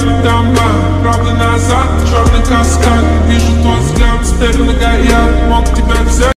эй, дома Правда назад, черный каскад Вижу твой взгляд, теперь нога мог